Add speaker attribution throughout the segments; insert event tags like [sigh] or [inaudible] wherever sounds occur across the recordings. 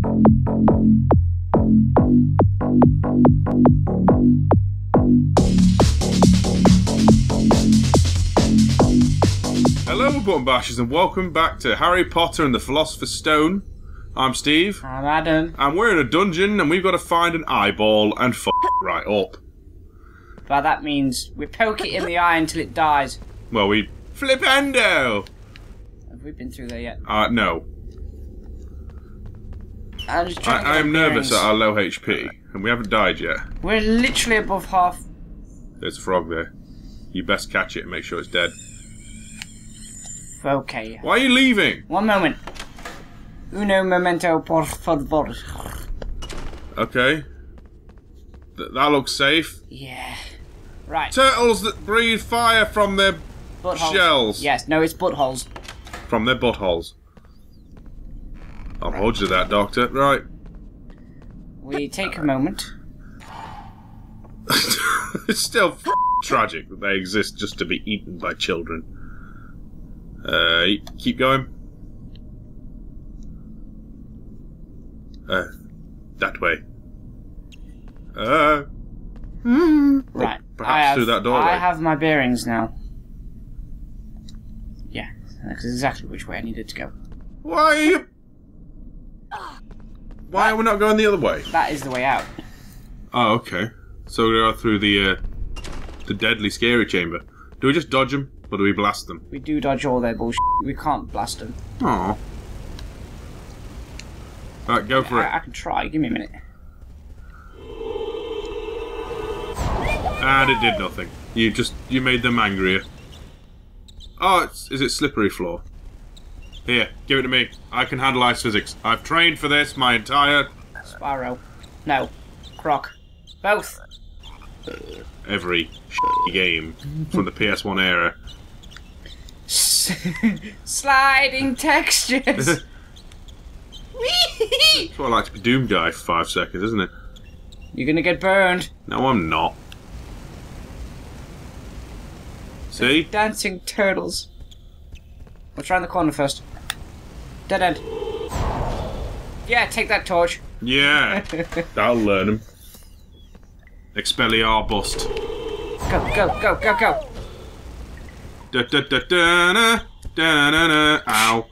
Speaker 1: Hello, button bashers, and welcome back to Harry Potter and the Philosopher's Stone. I'm Steve,
Speaker 2: I'm Adam.
Speaker 1: and we're in a dungeon, and we've got to find an eyeball and f right up.
Speaker 2: But that means we poke it in the eye until it dies.
Speaker 1: Well, we flipendo.
Speaker 2: Have we been through there yet?
Speaker 1: Uh, no, I,
Speaker 2: trying to
Speaker 1: I am nervous at our low HP, and we haven't died yet.
Speaker 2: We're literally above half.
Speaker 1: There's a frog there. You best catch it and make sure it's dead.
Speaker 2: Okay.
Speaker 1: Why are you leaving?
Speaker 2: One moment. Uno momento, por favor.
Speaker 1: Okay. Th- that looks safe.
Speaker 2: Yeah. Right.
Speaker 1: Turtles that breathe fire from their
Speaker 2: Buttholes.
Speaker 1: shells.
Speaker 2: Yes, no, it's buttholes.
Speaker 1: from their buttholes. I'll hold you to that, Doctor. Right.
Speaker 2: We take a moment. [laughs]
Speaker 1: it's still f- tragic that they exist just to be eaten by children. Uh, keep going. Uh, that way. Uh,
Speaker 2: Right.
Speaker 1: perhaps
Speaker 2: have,
Speaker 1: through that doorway.
Speaker 2: I have my bearings now. Yeah, that's exactly which way I needed to go.
Speaker 1: why Why are we not going the other way?
Speaker 2: That is the way out.
Speaker 1: Oh, okay. So we go through the, uh, the deadly scary chamber. Do we just dodge them, or do we blast them?
Speaker 2: We do dodge all their bullshit. We can't blast them.
Speaker 1: Aww. Right, go for
Speaker 2: I, I
Speaker 1: it.
Speaker 2: can try. Give me a minute.
Speaker 1: And it did nothing. You just you made them angrier. Oh, it's, is it slippery floor? Here, give it to me. I can handle ice physics. I've trained for this my entire
Speaker 2: Sparrow. No. Croc. Both.
Speaker 1: every game from the PS1 era. [laughs]
Speaker 2: Sliding textures. [laughs]
Speaker 1: That's what I like to be Doom Guy for five seconds, isn't it?
Speaker 2: You're gonna get burned.
Speaker 1: No, I'm not. See?
Speaker 2: Dancing turtles. Let's round the corner first. Dead end. Yeah, take that torch.
Speaker 1: Yeah. [laughs] That'll learn him. Expelliar bust.
Speaker 2: Go, go, go, go, go.
Speaker 1: Da da da da na, da na na. Ow.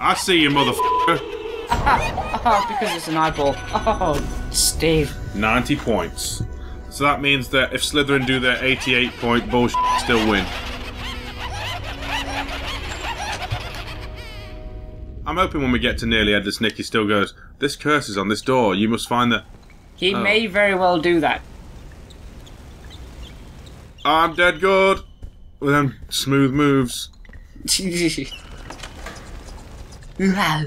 Speaker 1: I see you, motherfucker. [laughs]
Speaker 2: Oh, because it's an eyeball. Oh, Steve.
Speaker 1: 90 points. So that means that if Slytherin do their 88 point bullshit, still win. I'm hoping when we get to nearly Headless Nick, he still goes, This curse is on this door. You must find the.
Speaker 2: He
Speaker 1: Oh.
Speaker 2: may very well do that.
Speaker 1: I'm dead good. With them smooth moves. [laughs]
Speaker 2: Wow.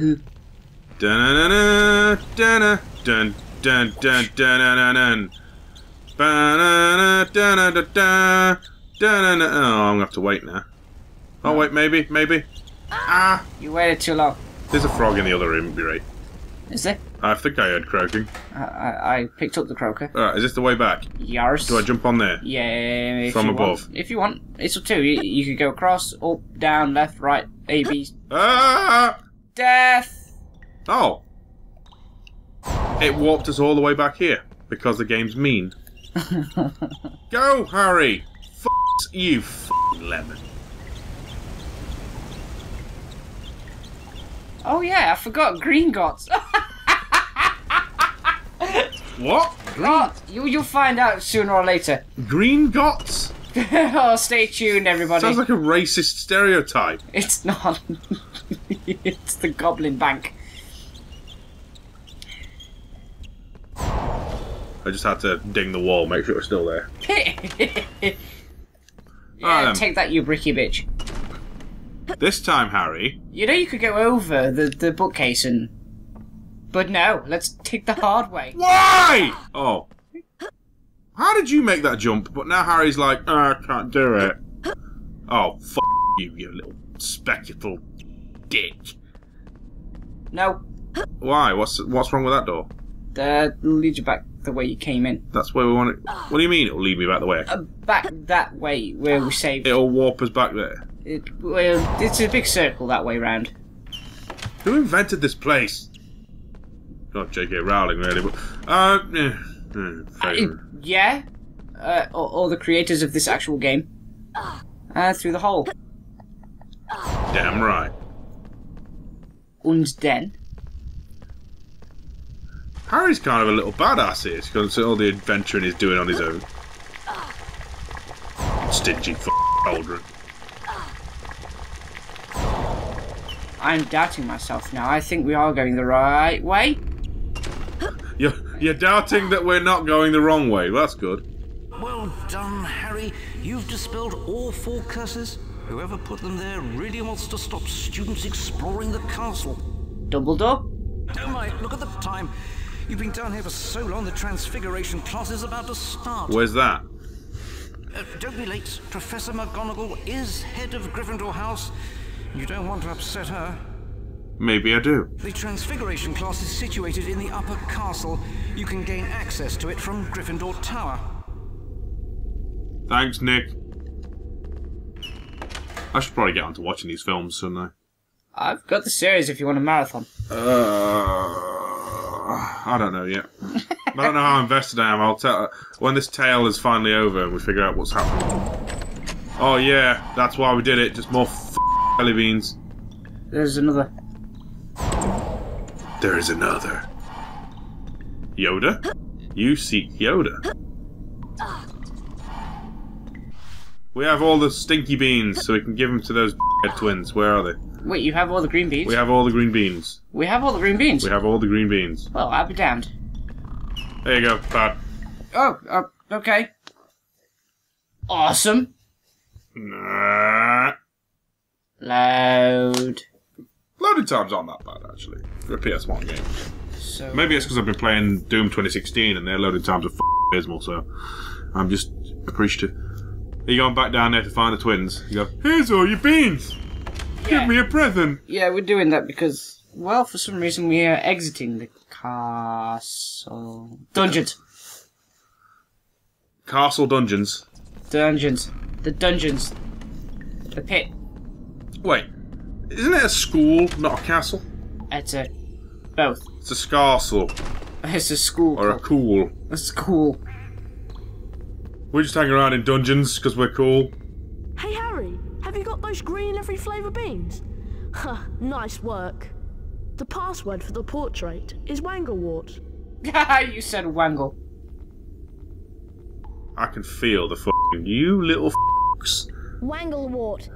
Speaker 1: Dun dun dun dun dun dun dun. Ba-na-na, dun-na-da-da, dun-na-na. Oh, I'm gonna have to wait now. Oh wait, maybe, maybe. Ah,
Speaker 2: You waited too long.
Speaker 1: There's a frog in the other room. Be right.
Speaker 2: Is there?
Speaker 1: I think I heard croaking.
Speaker 2: I, I, I picked up the croaker.
Speaker 1: Alright, is this the way back?
Speaker 2: Yars.
Speaker 1: Do I jump on there?
Speaker 2: Yeah,
Speaker 1: From above?
Speaker 2: Want. If you want, it's up to you. You could go across, up, down, left, right, A, B. [gasps]
Speaker 1: Ah!
Speaker 2: Death.
Speaker 1: Oh. It warped us all the way back here because the game's mean. [laughs] Go, Harry! F you, f lemon.
Speaker 2: Oh yeah, I forgot Gringotts. [laughs]
Speaker 1: What?
Speaker 2: oh, you you'll find out sooner or later. [laughs]
Speaker 1: Gringotts?
Speaker 2: oh, stay tuned, everybody.
Speaker 1: Sounds like a racist stereotype.
Speaker 2: It's not. [laughs] it's the Goblin Bank.
Speaker 1: I just had to ding the wall, make sure it's still there.
Speaker 2: yeah,
Speaker 1: then.
Speaker 2: take that, you bricky bitch.
Speaker 1: This time, Harry.
Speaker 2: You know you could go over the, the bookcase and. But no, let's take the hard way.
Speaker 1: Why? Oh. How did you make that jump? But now Harry's like, oh, I can't do it. Oh, f you, you little spectacle dick.
Speaker 2: No,
Speaker 1: Why? What's what's wrong with that door?
Speaker 2: that leads you back the way you came in.
Speaker 1: That's where we want it. What do you mean it'll lead me back the way?
Speaker 2: Uh, back that way where we saved.
Speaker 1: It'll warp us back there.
Speaker 2: It, well, it's a big circle that way round.
Speaker 1: Who invented this place? Not J.K. Rowling, really, but uh, eh, favourite.
Speaker 2: Yeah, uh, or, or the creators of this actual game. Uh, through the hole.
Speaker 1: Damn right.
Speaker 2: Und then.
Speaker 1: Harry's kind of a little badass here. Got all the adventuring he's doing on his own. Stingy f
Speaker 2: I'm doubting myself now. I think we are going the right way.
Speaker 1: You're, you're doubting that we're not going the wrong way. Well, that's good.
Speaker 3: Well done, Harry. You've dispelled all four curses. Whoever put them there really wants to stop students exploring the castle.
Speaker 2: Dumbledore?
Speaker 3: Oh my, look at the time. You've been down here for so long the transfiguration class is about to start.
Speaker 1: Where's that?
Speaker 3: Uh, don't be late. Professor McGonagall is head of Gryffindor House. You don't want to upset her.
Speaker 1: Maybe I do.
Speaker 3: The transfiguration class is situated in the upper castle. You can gain access to it from Gryffindor Tower.
Speaker 1: Thanks, Nick. I should probably get on to watching these films, shouldn't
Speaker 2: I've got the series if you want a marathon.
Speaker 1: I? Uh, I don't know yet. I don't know how invested I am. I'll tell when this tale is finally over and we figure out what's happening. Oh yeah, that's why we did it. Just more f- jelly beans.
Speaker 2: There's another.
Speaker 1: There is another. Yoda? You seek Yoda. We have all the stinky beans, so we can give them to those [laughs] twins. Where are they?
Speaker 2: Wait, you have all the green beans?
Speaker 1: We have all the green beans.
Speaker 2: We have all the green beans?
Speaker 1: We have all the green beans.
Speaker 2: Well, I'll be damned.
Speaker 1: There you go, Pat.
Speaker 2: Oh, uh, okay. Awesome.
Speaker 1: Nah.
Speaker 2: Load.
Speaker 1: Loading times aren't that bad, actually, for a PS1 game.
Speaker 2: So
Speaker 1: Maybe it's because I've been playing Doom 2016 and their loading times are f- abysmal, so I'm just appreciative. Are you going back down there to find the twins? You go, here's all your beans!
Speaker 2: Yeah.
Speaker 1: Give me a present!
Speaker 2: Yeah, we're doing that because, well, for some reason we are exiting the castle. Dungeons.
Speaker 1: Castle Dungeons.
Speaker 2: Dungeons. The dungeons. The pit.
Speaker 1: Wait, isn't it a school, not a castle?
Speaker 2: It's a. both.
Speaker 1: It's a scarsel,
Speaker 2: It's a school.
Speaker 1: or a cool.
Speaker 2: A school.
Speaker 1: We're just hang around in dungeons because we're cool.
Speaker 4: Hey Harry, have you got those green every flavour beans? Huh, nice work. The password for the portrait is Wanglewort. [laughs]
Speaker 2: you said wangle.
Speaker 1: I can feel the fucking you little f***s.
Speaker 4: Wanglewort.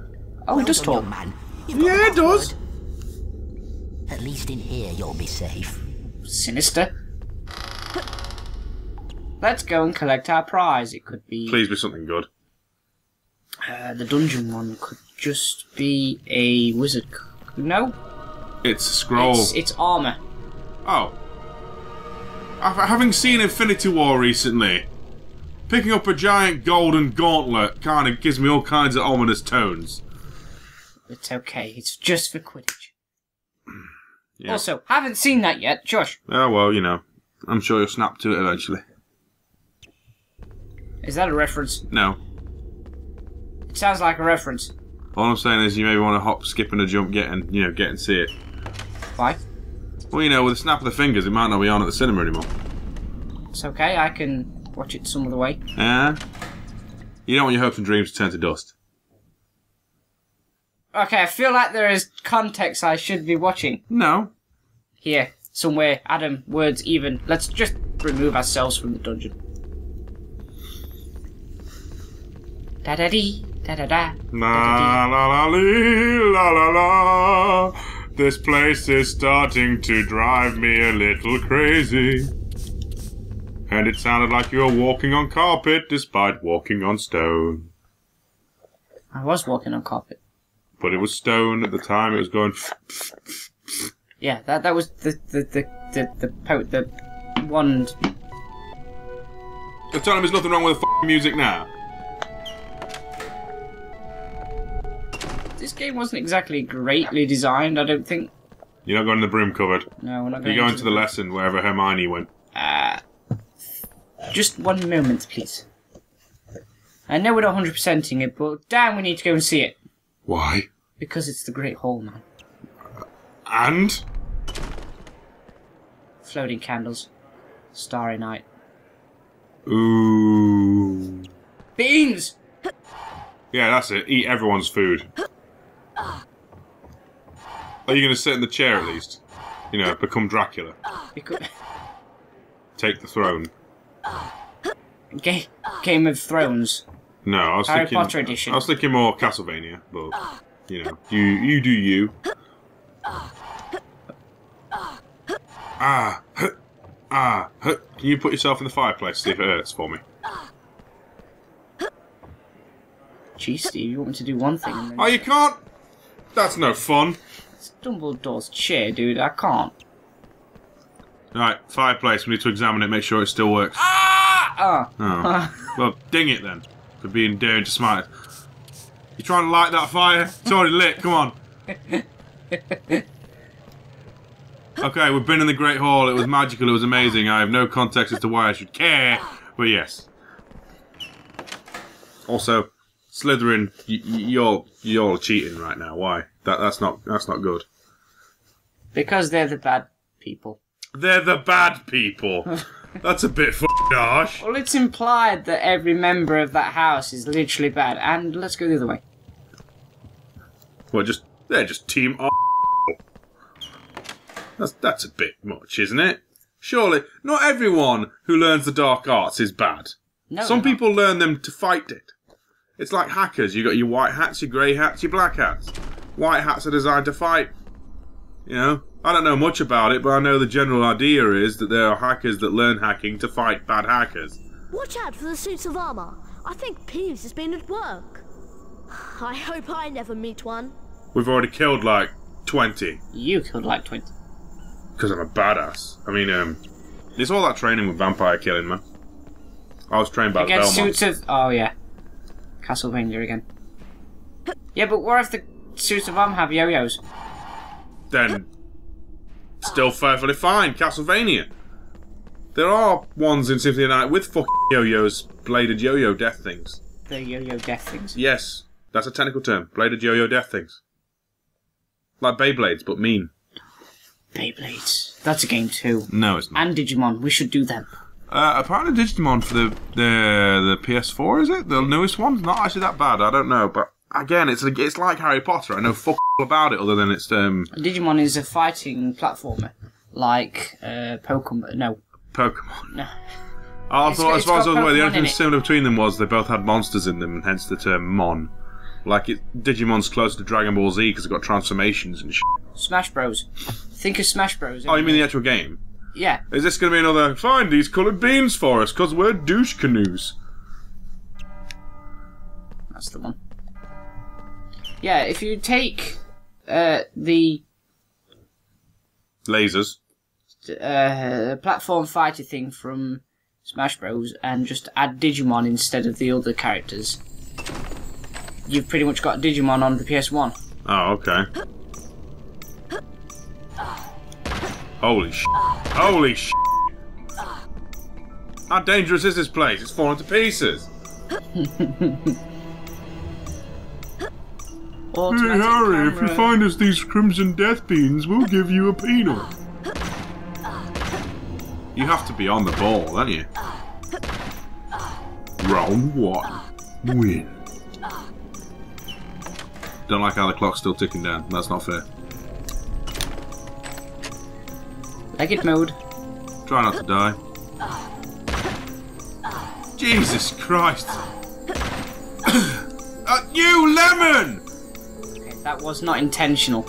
Speaker 2: Oh, it does
Speaker 5: Well
Speaker 2: talk.
Speaker 5: man. You've
Speaker 1: Yeah,
Speaker 5: the
Speaker 1: it does.
Speaker 5: password. At least in here you'll be safe.
Speaker 2: Sinister. Let's go and collect our prize. It could be.
Speaker 1: Please be something good.
Speaker 2: Uh, the dungeon one could just be a wizard. No,
Speaker 1: It's a scroll.
Speaker 2: it's, it's armor.
Speaker 1: Oh. After having seen Infinity War recently, picking up a giant golden gauntlet kind of gives me all kinds of ominous tones.
Speaker 2: It's okay. It's just for Quidditch.
Speaker 1: Mm, yeah.
Speaker 2: Also, haven't seen that yet. Josh,
Speaker 1: Oh, well, you know. I'm sure you'll snap to it eventually.
Speaker 2: is that a reference?
Speaker 1: No.
Speaker 2: It sounds like a reference.
Speaker 1: All I'm saying is you maybe want to hop, skip, and a jump, get and you know, get and see it.
Speaker 2: Why?
Speaker 1: Well, you know, with a snap of the fingers, it might not be on at the cinema anymore.
Speaker 2: It's okay. I can watch it some other way.
Speaker 1: Yeah. You don't want your hopes and dreams to turn to dust.
Speaker 2: Okay, I feel like there is context I should be watching.
Speaker 1: No.
Speaker 2: Here, somewhere. Adam, words even. Let's just remove ourselves from the dungeon. Da da dee, da da da.
Speaker 1: La la la lee, la la la. This place is starting to drive me a little crazy. And it sounded like you were walking on carpet despite walking on stone.
Speaker 2: I was walking on carpet.
Speaker 1: But it was stone at the time, it was going.
Speaker 2: Yeah, that that was the the the the the, po- the wand.
Speaker 1: You're telling there's nothing wrong with the music now?
Speaker 2: This game wasn't exactly greatly designed. I don't think.
Speaker 1: You're not going in the broom cupboard.
Speaker 2: No, we're not going.
Speaker 1: You're going. to the lesson wherever Hermione went. Ah.
Speaker 2: Just one moment, please. I know we're not 100%ing it, but damn, we need to go and see it.
Speaker 1: Why?
Speaker 2: Because it's the Great Hall, man.
Speaker 1: And?
Speaker 2: Floating candles. Starry night.
Speaker 1: Ooh.
Speaker 2: Beans!
Speaker 1: Yeah, that's it. Eat everyone's food. Are you going to sit in the chair at least? You know, become Dracula.
Speaker 2: Because... [laughs]
Speaker 1: Take the throne.
Speaker 2: Ga- Game of Thrones.
Speaker 1: No, I was
Speaker 2: Harry
Speaker 1: thinking.
Speaker 2: Potter edition.
Speaker 1: I was thinking more Castlevania, but you know, you you do you. Ah, huh, ah. huh. Can you put yourself in the fireplace? See if it hurts for me.
Speaker 2: Jeez, Steve, you want me to do one thing and.
Speaker 1: Oh, you can't. That's no fun.
Speaker 2: It's Dumbledore's chair, dude. I can't.
Speaker 1: Right, fireplace. We need to examine it, make sure it still works.
Speaker 2: Ah!
Speaker 1: Oh. well, ding it then for being daring to smite. You trying to light that fire? It's already lit. Come on. [laughs] Okay, we've been in the Great Hall. It was magical. It was amazing. I have no context as to why I should care, but yes. Also, Slytherin, y- y- you're you're cheating right now. Why? That that's not that's not good.
Speaker 2: Because they're the bad people.
Speaker 1: They're the bad people. [laughs] That's a bit f***ing harsh.
Speaker 2: Well, it's implied that every member of that house is literally bad. And let's go the other way.
Speaker 1: Well, just they're just team. ar- That's that's a bit much, isn't it? Surely, not everyone who learns the dark arts is bad.
Speaker 2: No,
Speaker 1: Some
Speaker 2: they're not.
Speaker 1: people learn them to fight it. It's like hackers. You got your white hats, your grey hats, your black hats. White hats are designed to fight. You know, I don't know much about it, but I know the general idea is that there are hackers that learn hacking to fight bad hackers.
Speaker 4: Watch out for the suits of armour. I think Peeves has been at work. [sighs] I hope I never meet one.
Speaker 1: We've already killed like twenty
Speaker 2: You killed like 20.
Speaker 1: because I'm a badass. I mean, um, it's all that training with vampire killing, man. I was trained by the
Speaker 2: Against
Speaker 1: Belmont.
Speaker 2: suits of. Oh, yeah. Castlevania again. Yeah, but what if the suits of armor have yo yos?
Speaker 1: then still perfectly fine. Castlevania. There are ones in Symphony of the Night with fucking yo-yos, bladed yo-yo death things.
Speaker 2: The yo yo death things.
Speaker 1: Yes, that's a technical term. Bladed yo-yo death things. Like Beyblades, but mean.
Speaker 2: Beyblades. That's a game too.
Speaker 1: No, it's not.
Speaker 2: And Digimon. We should do them.
Speaker 1: Uh, apparently, Digimon for the the the PS4 is it the newest one? Not actually that bad. I don't know, but again, it's it's like Harry Potter. I know fuck all about it other than it's um
Speaker 2: Digimon is a fighting platformer. Like uh, Pokemon. No.
Speaker 1: Pokemon.
Speaker 2: No. [laughs]
Speaker 1: I thought, as far as I was aware, the only thing similar between them was they both had monsters in them, and hence the term Mon. Like it, Digimon's closer to Dragon Ball Z because it's got transformations and shit.
Speaker 2: Smash Bros. Think of Smash Bros.
Speaker 1: Oh, you mean the actual game?
Speaker 2: Yeah.
Speaker 1: Is this going to be another find these coloured beans for us because we're douche canoes?
Speaker 2: That's the one. Yeah, if you take uh, the
Speaker 1: Lasers.
Speaker 2: uh, platform fighter thing from Smash Bros. and just add Digimon instead of the other characters, you've pretty much got Digimon on the PS1.
Speaker 1: Oh, okay. Holy sh! Holy sh! How dangerous is this place? It's falling to pieces. [laughs]
Speaker 2: Automatic camera.
Speaker 1: If you find us these crimson death beans, we'll give you a peanut. You have to be on the ball, don't you? Round one. Win. Don't like how the clock's still ticking down. That's not fair.
Speaker 2: Legged mode.
Speaker 1: Try not to die. Jesus Christ. [coughs] uh, you lemon!
Speaker 2: Okay, that was not intentional.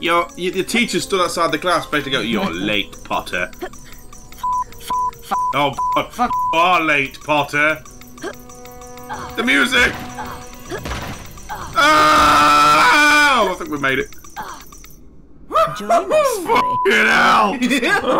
Speaker 1: Your, your, your teacher stood outside the class basically go, You're [laughs] late, Potter. [laughs] oh, God.
Speaker 2: Fuck.
Speaker 1: You are late, Potter. The music! Oh! I think we made it.
Speaker 5: Join us for [laughs]
Speaker 1: Fucking hell!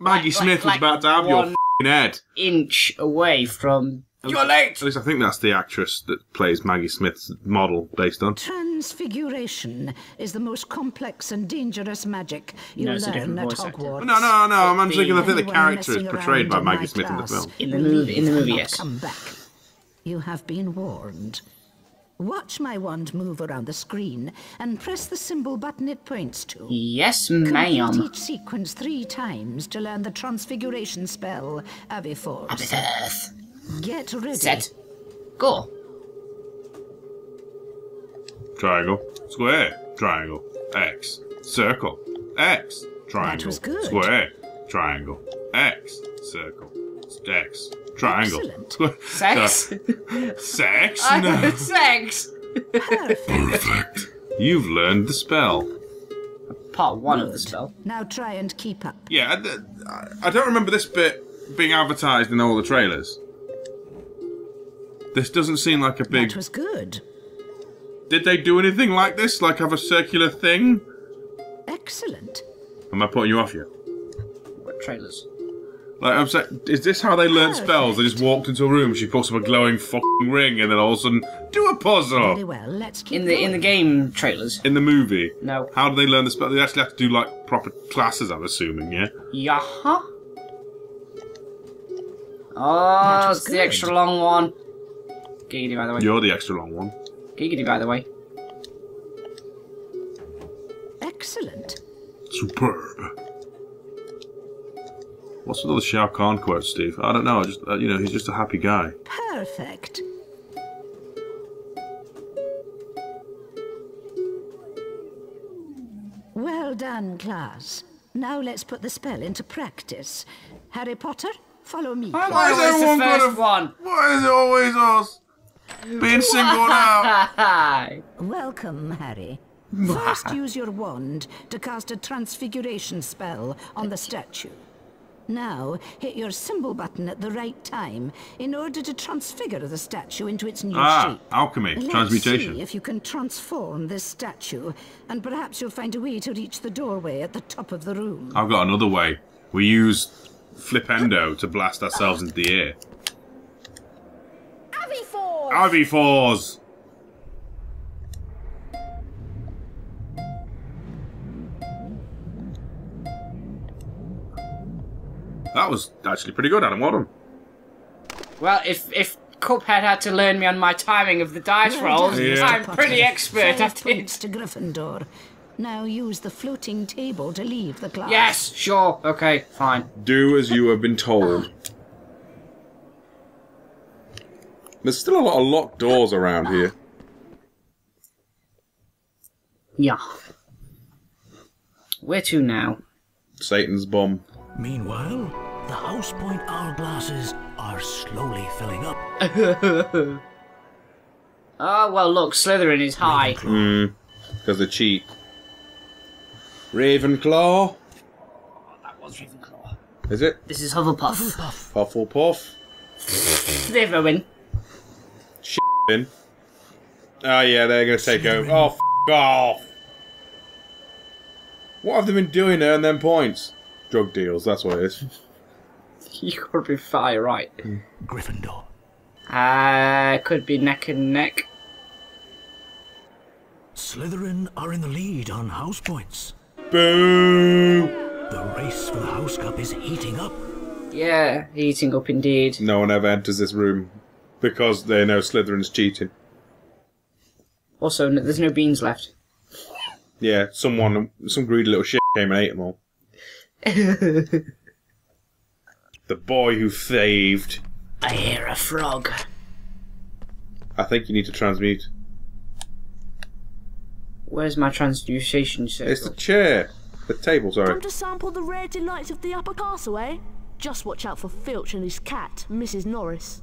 Speaker 1: Maggie
Speaker 2: Like-
Speaker 1: Smith was
Speaker 2: like
Speaker 1: about to have your
Speaker 2: one-
Speaker 1: head.
Speaker 2: Inch away from. You're late!
Speaker 1: At least I think that's the actress that plays Maggie Smith's model based on.
Speaker 6: Transfiguration is the most complex and dangerous magic you
Speaker 2: No,
Speaker 6: learn at
Speaker 2: voice actor.
Speaker 6: Hogwarts.
Speaker 1: No, no, no. I'm
Speaker 2: The-
Speaker 1: thinking. I think the
Speaker 6: Anyone
Speaker 1: character is portrayed by
Speaker 6: in
Speaker 1: Maggie Smith in the film.
Speaker 2: In the movie- in the movie, yes.
Speaker 6: Come back. You have been warned. Watch my wand move around the screen and press the symbol button it points to.
Speaker 2: Yes,
Speaker 6: Complete
Speaker 2: ma'am.
Speaker 6: each sequence three times to learn the transfiguration spell, Avifors.
Speaker 2: Earth.
Speaker 6: Get ready.
Speaker 2: Set. Go.
Speaker 1: Triangle. Square. Triangle. X. Circle. X. Triangle.
Speaker 6: was good.
Speaker 1: Square. Triangle. X. Circle. X. Triangle.
Speaker 6: Excellent.
Speaker 1: Square.
Speaker 2: Sex.
Speaker 1: Uh, [laughs] sex? [laughs]
Speaker 2: I
Speaker 1: No.
Speaker 2: heard sex.
Speaker 6: Perfect.
Speaker 1: Perfect. You've learned the spell.
Speaker 2: Part one of the spell.
Speaker 6: Now try and keep up.
Speaker 1: Yeah, I- I, I don't remember this bit being advertised in all the trailers. This doesn't seem like a big.
Speaker 6: That was good.
Speaker 1: Did they do anything like this? Like have a circular thing?
Speaker 6: Excellent.
Speaker 1: Am I putting you off yet?
Speaker 2: What trailers?
Speaker 1: Like I'm saying, is this how they learn spells? They just walked into a room, she puts up a glowing fucking ring, and then all of a sudden do a puzzle
Speaker 6: Very well. Let's keep
Speaker 2: In the in the game trailers.
Speaker 1: in the movie.
Speaker 2: No.
Speaker 1: How do they learn the spell? They actually have to do like proper classes, I'm assuming. Yeah.
Speaker 2: Yaha. Oh,
Speaker 6: was
Speaker 2: it's the extra long one. Giggity, by the way.
Speaker 1: You're the extra long one.
Speaker 2: Giggity, by the way.
Speaker 6: Excellent.
Speaker 1: Superb. What's with all the Shao Kahn quotes, Steve? I don't know. I just uh, you know, he's just a happy guy.
Speaker 6: Perfect. Well done, class. Now let's put the spell into practice. Harry Potter, follow me.
Speaker 2: Why
Speaker 1: Why is
Speaker 2: always
Speaker 1: everyone
Speaker 2: the first
Speaker 1: gotta-
Speaker 2: one?
Speaker 1: Why is it always us [laughs] being singled out? [laughs]
Speaker 6: Welcome, Harry. [laughs] First, use your wand to cast a transfiguration spell on the statue. Now, hit your symbol button at the right time in order to transfigure the statue into its new
Speaker 1: Ah,
Speaker 6: shape.
Speaker 1: alchemy,
Speaker 6: Let's
Speaker 1: transmutation.
Speaker 6: see if you can transform this statue, and perhaps you'll find a way to reach the doorway at the top of the room.
Speaker 1: I've got another way. We use flipendo to blast ourselves into the air. Avifors! That was actually pretty good, Adam. Well done.
Speaker 2: Well, if if Cuphead had to learn me on my timing of the dice
Speaker 6: Well
Speaker 2: rolls,
Speaker 1: Yeah.
Speaker 2: I'm pretty expert
Speaker 6: Five
Speaker 2: at
Speaker 6: points
Speaker 2: it.
Speaker 6: to Gryffindor. Now use the floating table to leave the class.
Speaker 2: Yes, sure, okay, fine.
Speaker 1: Do as you have been told. There's still a lot of locked doors around here.
Speaker 2: Yeah. Where to now?
Speaker 1: Satan's bomb.
Speaker 3: Meanwhile, the house point hourglasses are slowly filling up.
Speaker 2: Oh, [laughs] well, look, Slytherin is high.
Speaker 1: Because hmm. they cheat. Ravenclaw.
Speaker 2: Oh, that was Ravenclaw.
Speaker 1: Is it?
Speaker 2: This is Hufflepuff.
Speaker 1: Hufflepuff.
Speaker 2: Slytherin.
Speaker 1: In. Oh yeah, they're gonna take over. Oh, f off. What have they been doing to earn them points? Drug deals, that's what it is. [laughs]
Speaker 2: You gotta be fire right.
Speaker 3: Gryffindor.
Speaker 2: Uh, could be neck and neck.
Speaker 3: Slytherin are in the lead on house points.
Speaker 1: Boo!
Speaker 3: The race for the house cup is heating up.
Speaker 2: Yeah, heating up indeed.
Speaker 1: No one ever enters this room because they know Slytherin's cheating.
Speaker 2: Also, n- there's no beans left.
Speaker 1: Yeah, someone, some greedy little shit came and ate them all. [laughs] the boy who thieved.
Speaker 2: I hear a frog.
Speaker 1: I think you need to transmute.
Speaker 2: Where's my transmutation circle?
Speaker 1: It's the chair. The table, sorry.
Speaker 4: Time to sample the rare delights of the upper castle, eh? Just watch out for Filch and his cat, Mrs. Norris.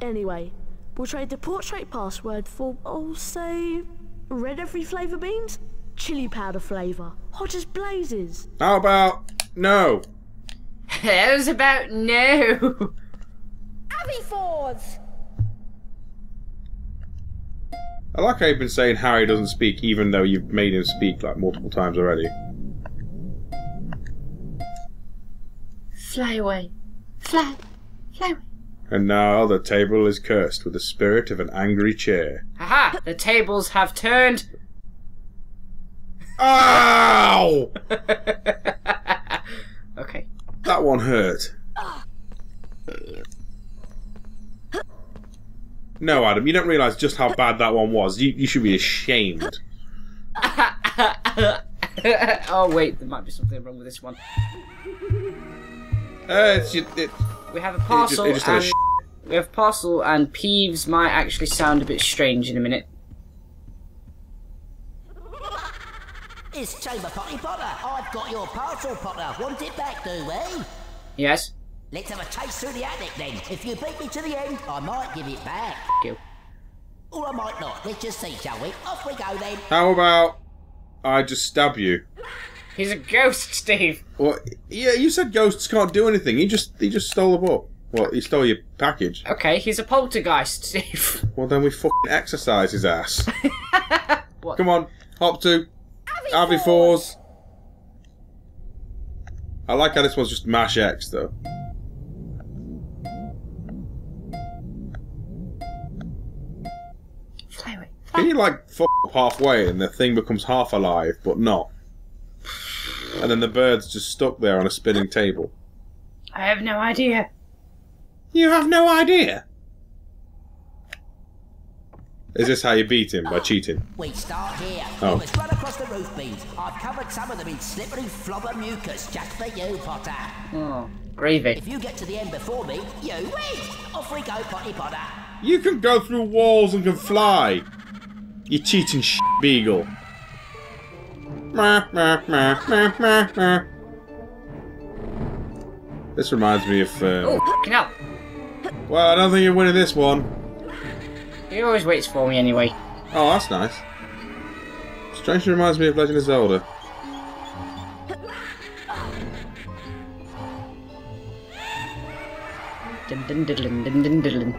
Speaker 4: Anyway, we'll trade the portrait password for, oh, say, red every flavour beans? Chili powder flavour. Hot as blazes.
Speaker 1: How about no?
Speaker 2: It was about no. Avifors!
Speaker 1: I like how you've been saying Harry doesn't speak, even though you've made him speak like multiple times already.
Speaker 2: Fly away. Fly. Fly away.
Speaker 1: And now the table is cursed with the spirit of an angry chair.
Speaker 2: Haha, the tables have turned.
Speaker 1: Ow! [laughs]
Speaker 2: Okay.
Speaker 1: That one hurt. No, Adam, you don't realise just how bad that one was. You, you should be ashamed. [laughs]
Speaker 2: oh wait, there might be something wrong with this one.
Speaker 1: Uh, it's, it, it,
Speaker 2: We have a
Speaker 1: it just,
Speaker 2: parcel
Speaker 1: it just
Speaker 2: and we have parcel and Peeves might actually sound a bit strange in a minute.
Speaker 5: It's Chamber Potty Potter. I've got your parcel, Potter. Want it back, do we?
Speaker 2: Yes.
Speaker 5: Let's have a chase through the attic then. If you beat me to the end, I might give it back.
Speaker 2: You.
Speaker 5: Or I might not. Let's just see, shall we? Off we go then.
Speaker 1: How about I just stab you?
Speaker 2: He's a ghost, Steve.
Speaker 1: Well, yeah, you said ghosts can't do anything. He just he just stole the book. Well, he stole your package.
Speaker 2: Okay, he's a poltergeist, [laughs] Steve.
Speaker 1: Well, then we fucking exercise his ass. [laughs]
Speaker 2: What?
Speaker 1: Come on, hop to Avifors. I like how this one's just mash X though.
Speaker 2: Fly.
Speaker 1: Can you like fuck up halfway and the thing becomes half alive but not? And then the bird's just stuck there on a spinning table.
Speaker 2: I have no idea.
Speaker 1: You have no idea. Is this how you beat him by cheating?
Speaker 5: We start here.
Speaker 1: Oh.
Speaker 5: You must run across the roof beams. I've covered some of them in slippery flobber mucus just for you, Potter.
Speaker 2: Oh, gravy.
Speaker 5: If you get to the end before me, you win. Off we go, Potty Potter.
Speaker 1: You can go through walls and can fly. You cheating sh- beagle. This reminds me of. Uh,
Speaker 2: Oh, hell.
Speaker 1: well, I don't think you're winning this one.
Speaker 2: He always waits for me anyway.
Speaker 1: Oh, that's nice. Strangely reminds me of Legend of Zelda.
Speaker 2: Dun dun diddlin, dun dun diddlin.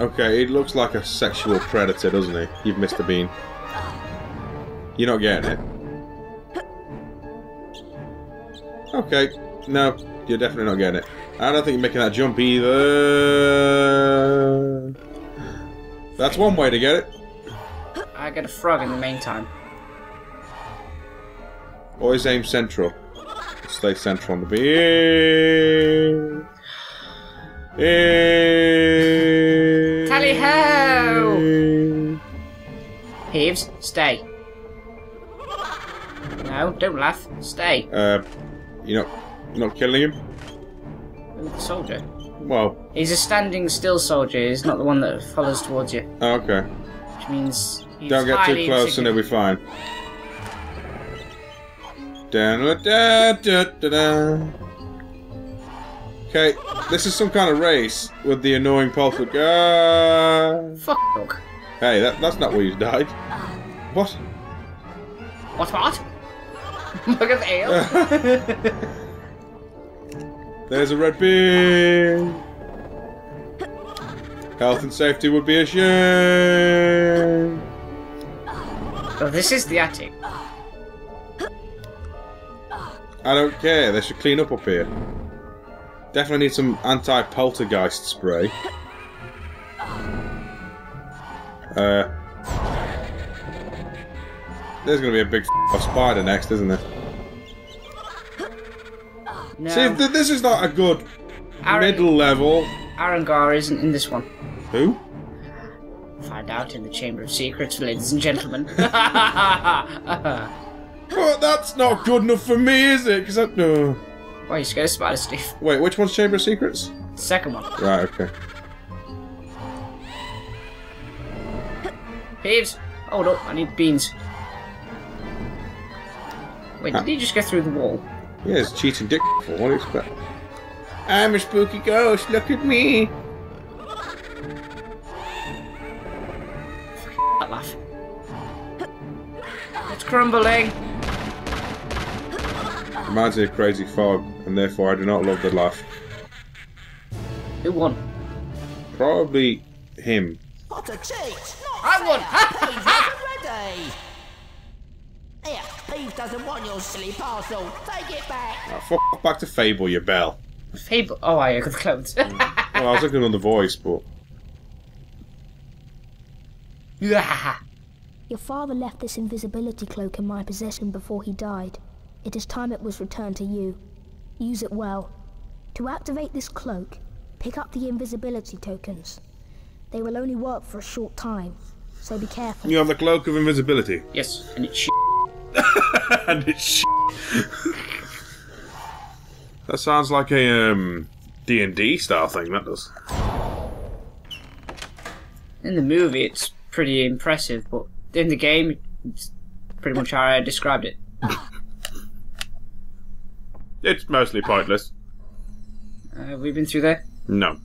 Speaker 1: Okay, it looks like a sexual predator, doesn't he? You've missed a bean. You're not getting it. Okay, no, you're definitely not getting it. I don't think you're making that jump either. That's one way to get it.
Speaker 2: I get a frog in the meantime.
Speaker 1: Always aim central. Stay central on the beam.
Speaker 2: Tally ho! Peeves, stay. No, don't laugh. Stay.
Speaker 1: Uh, you're not, you're not killing him?
Speaker 2: The soldier.
Speaker 1: Well,
Speaker 2: He's a standing still soldier. He's not the one that follows towards you,
Speaker 1: oh, okay.
Speaker 2: which means he's
Speaker 1: Don't get too close and it'll be fine. Da da da da da. Okay, this is some kind of race with the annoying poltergeist.
Speaker 2: Fuck.
Speaker 1: Hey, that, that's not where you died. What?
Speaker 2: What what? Look at the ale. [laughs]
Speaker 1: There's a red bean. Health and safety would be a shame.
Speaker 2: oh, this is the attic.
Speaker 1: I don't care. They should clean up up here. Definitely need some anti-poltergeist spray. Uh, there's gonna be a big f- spider next, isn't there?
Speaker 2: No,
Speaker 1: See, th- this is not a good
Speaker 2: Aaron-
Speaker 1: middle level.
Speaker 2: Aragog isn't in this one.
Speaker 1: Who?
Speaker 2: Find out in the Chamber of Secrets, ladies and gentlemen. [laughs]
Speaker 1: But that's not good enough for me, is it? Because I no.
Speaker 2: Why you scared of spider, Steve?
Speaker 1: Wait, which one's Chamber of Secrets?
Speaker 2: Second one.
Speaker 1: Right. Okay.
Speaker 2: Peeves, hold up, I need beans. Wait, did he just go through the wall?
Speaker 1: Yeah, it's cheating dick. What do you expect? I'm a spooky ghost. Look at me.
Speaker 2: That laugh. It's crumbling. Eh?
Speaker 1: Reminds me of Crazy Frog, and therefore I do not love the laugh.
Speaker 2: Who won?
Speaker 1: Probably him.
Speaker 5: Potter cheats. Not
Speaker 2: I won.
Speaker 5: Peeves wasn't ready. Here, Peeves doesn't want your silly parcel. Take it back.
Speaker 1: Ah, fuck back to Fable, you bell.
Speaker 2: Fable. Oh, I got the clothes.
Speaker 1: Well, I was looking on the voice, but
Speaker 7: Your father left this invisibility cloak in my possession before he died. It is time it was returned to you. Use it well. To activate this cloak, pick up the invisibility tokens. They will only work for a short time, so be careful.
Speaker 1: You have the cloak of invisibility.
Speaker 2: Yes, and it's sh- [laughs]
Speaker 1: and it's sh- That sounds like a um D and D style thing. That does.
Speaker 2: In the movie, it's pretty impressive, but in the game, it's pretty much how I described it. [laughs]
Speaker 1: It's mostly pointless.
Speaker 2: Uh, have we been through there?
Speaker 1: No.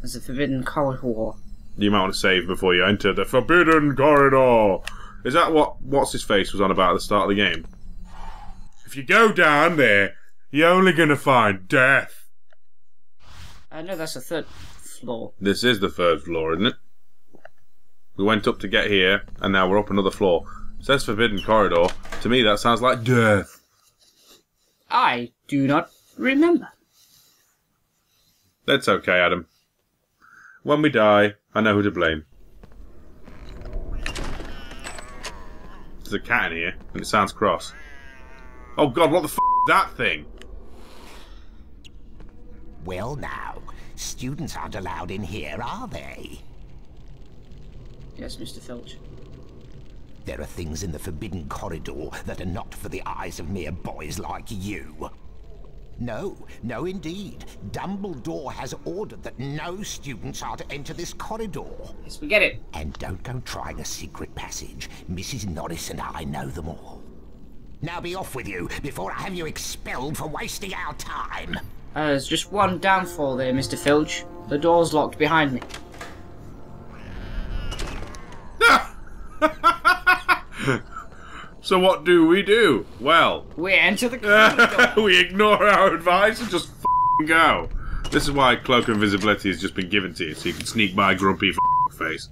Speaker 2: There's a forbidden corridor.
Speaker 1: You might want to save before you enter the forbidden corridor. Is that what what's his face was on about at the start of the game? If you go down there, you're only gonna find death.
Speaker 2: I know that's the third floor.
Speaker 1: This is the third floor, isn't it? We went up to get here, and now we're up another floor. It says forbidden corridor. To me, that sounds like death.
Speaker 2: I do not remember.
Speaker 1: That's okay, Adam. When we die, I know who to blame. There's a cat in here, and it sounds cross. Oh god, what the f is that thing?
Speaker 5: Well, now, students aren't allowed in here, are they?
Speaker 2: Yes, Mr. Filch.
Speaker 5: There are things in the Forbidden Corridor that are not for the eyes of mere boys like you. No, no indeed. Dumbledore has ordered that no students are to enter this corridor.
Speaker 2: Yes, we get it.
Speaker 5: And don't go trying a secret passage. Mrs. Norris and I know them all. Now be off with you before I have you expelled for wasting our time.
Speaker 2: Uh, there's just one downfall there, Mr. Filch. The door's locked behind me.
Speaker 1: So what do we do? Well,
Speaker 2: We enter the [laughs]
Speaker 1: we ignore our advice and just f***ing go. This is why cloak invisibility has just been given to you, so you can sneak by grumpy face.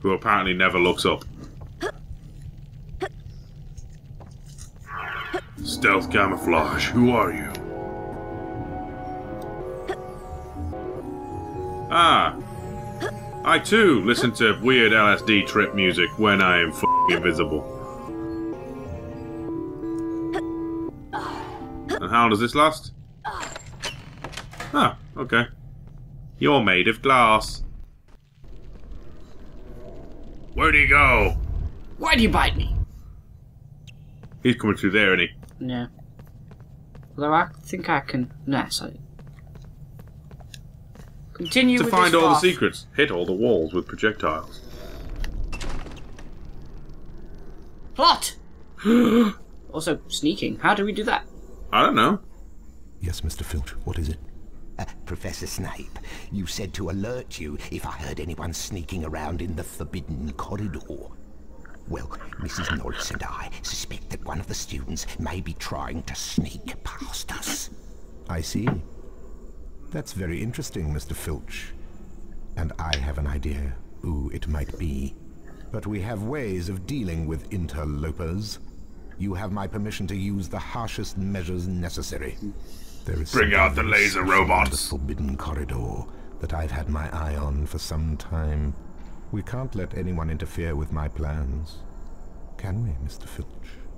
Speaker 1: Who apparently never looks up. Stealth camouflage, who are you? Ah. I too listen to weird LSD trip music when I am invisible. And how long does this last? Ah, okay. You're made of glass. Where'd he go?
Speaker 2: Why do you bite me?
Speaker 1: He's coming through there, isn't he?
Speaker 2: No. Although I think I can. Nah, sorry. Continue
Speaker 1: To
Speaker 2: with
Speaker 1: find
Speaker 2: this
Speaker 1: all the secrets, hit all the walls with projectiles.
Speaker 2: Plot! [gasps] also, sneaking. How do we do that?
Speaker 1: I don't know.
Speaker 8: Yes, Mr. Filch, what is it?
Speaker 5: Uh, Professor Snape, you said to alert you if I heard anyone sneaking around in the Forbidden Corridor. Well, Mrs. Norris and I suspect that one of the students may be trying to sneak past us.
Speaker 8: I see. That's very interesting, Mr. Filch. And I have an idea who it might be. But we have ways of dealing with interlopers. You have my permission to use the harshest measures necessary. There is
Speaker 1: Bring out the laser robots.
Speaker 8: The forbidden corridor that I've had my eye on for some time. We can't let anyone interfere with my plans. Can we, Mr. Filch?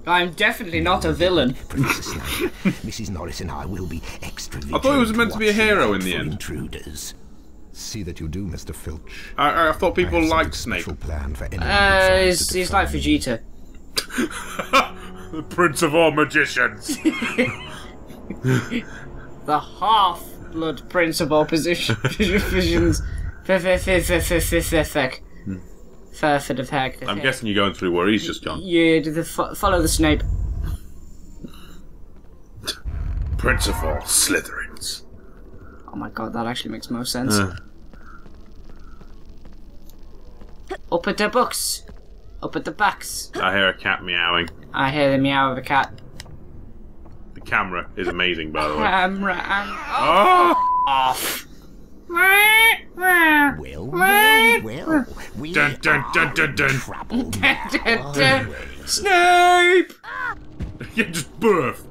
Speaker 2: I'm definitely not a villain.
Speaker 5: Professor Snape, Mrs. Norris and I will be extra vigilant.
Speaker 1: I thought he was meant to be a hero in the end.
Speaker 5: Intruders.
Speaker 8: See that you do, Mr. Filch.
Speaker 1: I, I thought people
Speaker 8: I
Speaker 1: liked
Speaker 8: something
Speaker 1: Snape.
Speaker 8: special planned for anyone
Speaker 2: Uh, he's, he's like
Speaker 8: defy.
Speaker 2: Vegeta.
Speaker 1: the prince of all magicians.
Speaker 2: The half blood prince of all position, visions. Furford of Hag.
Speaker 1: I'm guessing you're going through where he's just gone.
Speaker 2: Yeah, do the fo- follow the Snape.
Speaker 1: Prince of all Slytherins.
Speaker 2: Oh my god, that actually makes most sense.
Speaker 1: Uh.
Speaker 2: Up at the books. Up at the backs.
Speaker 1: I hear a cat meowing.
Speaker 2: I hear the meow of a cat.
Speaker 1: The camera is amazing, by the way.
Speaker 2: Camera and
Speaker 1: Oh!
Speaker 2: off.
Speaker 5: Well, well, well. We
Speaker 1: Dun, dun, dun, dun,
Speaker 5: are
Speaker 1: dun.
Speaker 5: in trouble now, aren't we?
Speaker 1: Snape! Ah! [laughs] yeah, just birth.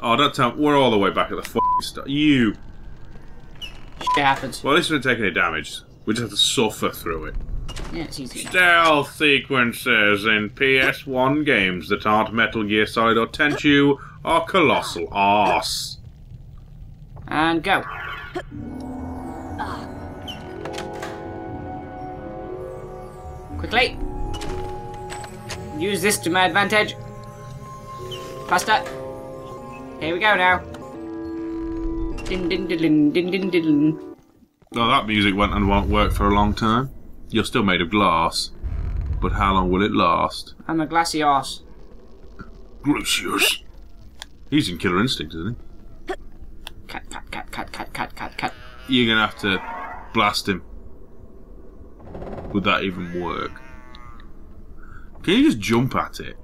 Speaker 1: Oh, don't tell We're all the way back at the f***ing start. You.
Speaker 2: Shit happens.
Speaker 1: Well, at least we didn't take any damage. We just have to suffer through it.
Speaker 2: Yeah, it's easy.
Speaker 1: Stealth sequences in PS1 games that aren't Metal Gear Solid or Tenchu are colossal arse.
Speaker 2: And go. Ah. Quickly. Use this to my advantage. Faster. Here we go now. Din din din din din din.
Speaker 1: Oh, that music went and won't work for a long time. You're still made of glass. But how long will it last?
Speaker 2: I'm a glassy arse.
Speaker 1: Gracious. He's in Killer Instinct, isn't he?
Speaker 2: Cat, cat, cat, cat, cat, cat, cat, cat.
Speaker 1: You're gonna have to blast him. Would that even work? Can you just jump at it?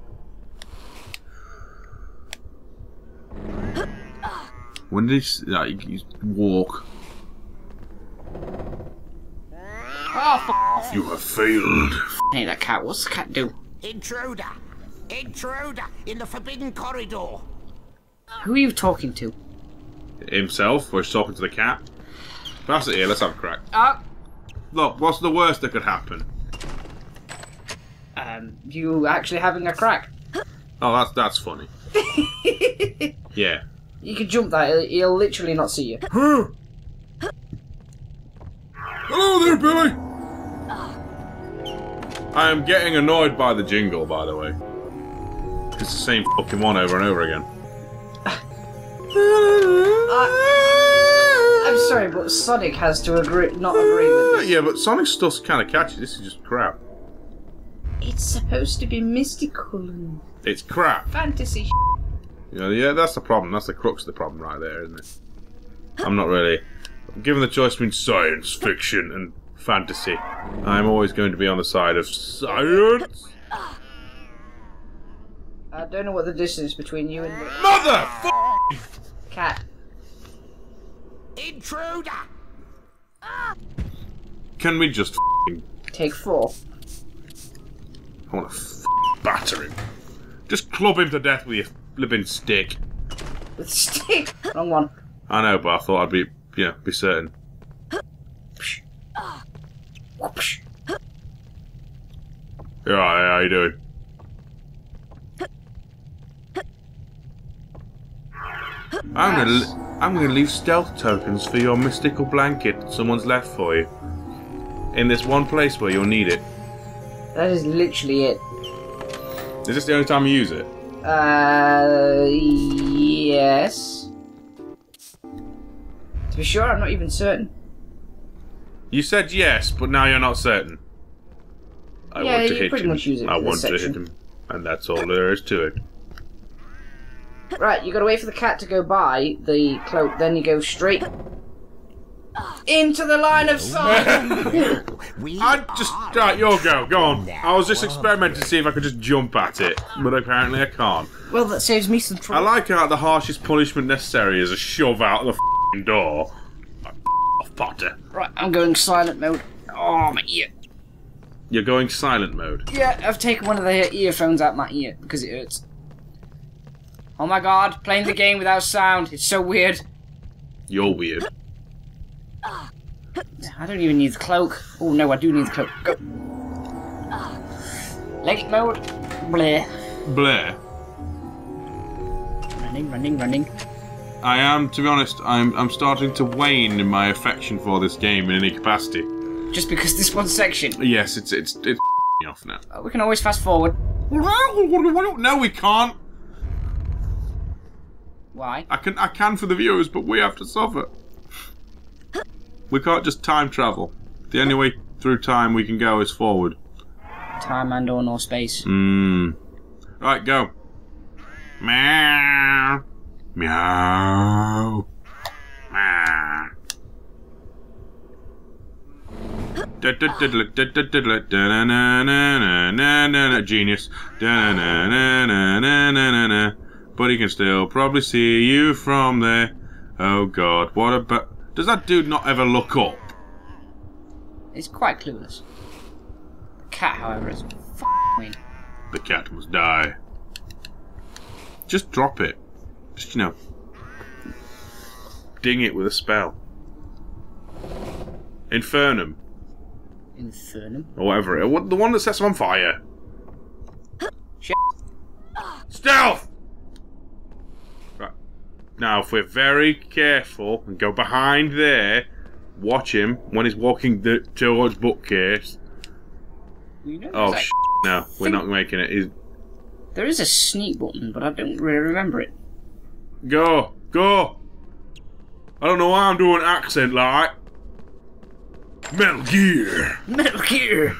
Speaker 1: When did he like, you walk?
Speaker 2: Oh, f-
Speaker 1: You have failed.
Speaker 2: Hey, that cat. What's the cat do?
Speaker 5: Intruder! Intruder! In the forbidden corridor!
Speaker 2: Who are you talking to?
Speaker 1: Himself, or he's talking to the cat. Pass it here, let's have a crack.
Speaker 2: Ah,
Speaker 1: Look, what's the worst that could happen?
Speaker 2: um, you actually having a crack?
Speaker 1: Oh, that's that's funny. [laughs] yeah.
Speaker 2: You can jump that. He'll, he'll literally not see you.
Speaker 1: Hello there, Billy. I am getting annoyed by the jingle, by the way. It's the same fucking one over and over again. [laughs]
Speaker 2: I'm sorry, but Sonic has to agree, not agree with uh, this.
Speaker 1: Yeah, but Sonic stuff's kind of catchy. This is just crap.
Speaker 2: It's supposed to be mystical and
Speaker 1: It's crap.
Speaker 2: fantasy. sh-
Speaker 1: Yeah, yeah, that's the problem. That's the crux of the problem right there, isn't it? I'm not really. Given the choice between science fiction and fantasy, I'm always going to be on the side of science.
Speaker 2: I don't know what the distance between you and the
Speaker 1: Mother!
Speaker 2: cat.
Speaker 5: Intruder!
Speaker 1: Can we just f***ing
Speaker 2: Take four.
Speaker 1: I want to f- batter him. Just club him to death with your flipping stick.
Speaker 2: With stick. Wrong one.
Speaker 1: I know, but I thought I'd be, yeah, be certain. Yeah, right, how you doing? I'm gonna, I'm gonna leave stealth tokens for your mystical blanket someone's left for you. In this one place where you'll need it.
Speaker 2: That is literally it.
Speaker 1: Is this the only time you use it?
Speaker 2: Uh, yes. To be sure, I'm not even certain.
Speaker 1: You said yes, but now you're not certain. I
Speaker 2: Yeah,
Speaker 1: want to hit
Speaker 2: pretty
Speaker 1: him.
Speaker 2: much use it
Speaker 1: I want to hit him, and that's all there is to it.
Speaker 2: Right, you gotta wait for the cat to go by the cloak, then you go straight into the line of sight. [laughs]
Speaker 1: I just right, your go. Go on. I was just experimenting to see if I could just jump at it, but apparently I can't.
Speaker 2: well, that saves me some trouble.
Speaker 1: I
Speaker 2: trouble.
Speaker 1: like how the harshest punishment necessary is a shove out the f***ing door. Like, off Potter.
Speaker 2: Right, I'm going silent mode. Oh, my ear.
Speaker 1: You're going silent mode.
Speaker 2: Yeah, I've taken one of the earphones out my ear because it hurts. Oh my god, playing the game without sound. It's so weird.
Speaker 1: You're weird.
Speaker 2: I don't even need the cloak. Oh no, I do need the cloak. Go. Leg mode. Blair.
Speaker 1: Blair.
Speaker 2: Running, running, running.
Speaker 1: I am, to be honest, I'm I'm starting to wane in my affection for this game in any capacity.
Speaker 2: Just because this one section.
Speaker 1: Yes, it's it's it's me off now.
Speaker 2: Uh, We can always fast forward.
Speaker 1: No, we can't.
Speaker 2: Why?
Speaker 1: I can I can for the viewers, but we have to suffer. We can't just time travel. The only way through time we can go is forward.
Speaker 2: Time and or no space.
Speaker 1: Mmm. Right, go. Meow. Meow. Meow. Genius. But he can still probably see you from there. Oh god, what about. Does that dude not ever look up?
Speaker 2: It's quite clueless. The cat, however, is f***ing.
Speaker 1: The cat must die. Just drop it. Just, you know. Ding it with a spell. Infernum.
Speaker 2: Infernum.
Speaker 1: Or whatever. it- The one that sets them on fire. [gasps] Stealth! Now if we're very careful and go behind there, watch him when he's walking the, towards bookcase.
Speaker 2: You know,
Speaker 1: Oh,
Speaker 2: a-
Speaker 1: no, we're not making it. He's,
Speaker 2: there is a sneak button, but I don't really remember it.
Speaker 1: go, go. I don't know why I'm doing accent like. Metal Gear.
Speaker 2: Metal Gear.